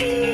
you.